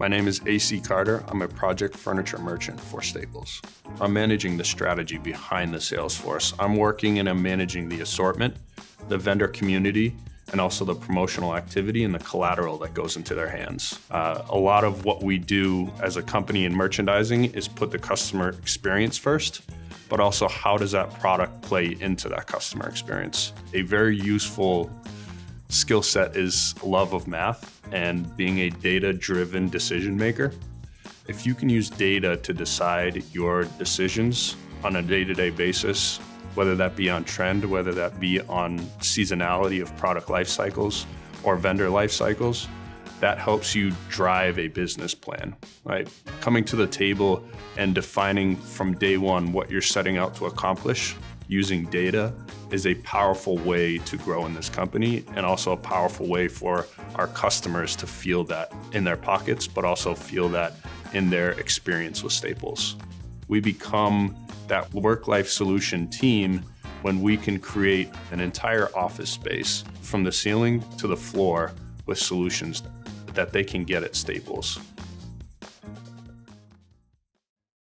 My name is AC Carter. I'm a project furniture merchant for Staples. I'm managing the strategy behind the sales force. I'm working and I'm managing the assortment, the vendor community, and also the promotional activity and the collateral that goes into their hands. Uh, a lot of what we do as a company in merchandising is put the customer experience first, but also how does that product play into that customer experience? A very useful skill set is love of math and being a data driven decision maker. If you can use data to decide your decisions on a day to day basis, whether that be on trend, whether that be on seasonality of product life cycles or vendor life cycles, that helps you drive a business plan, right? Coming to the table and defining from day one what you're setting out to accomplish using data is a powerful way to grow in this company and also a powerful way for our customers to feel that in their pockets, but also feel that in their experience with Staples. We become that work life solution team when we can create an entire office space from the ceiling to the floor with solutions that they can get at Staples.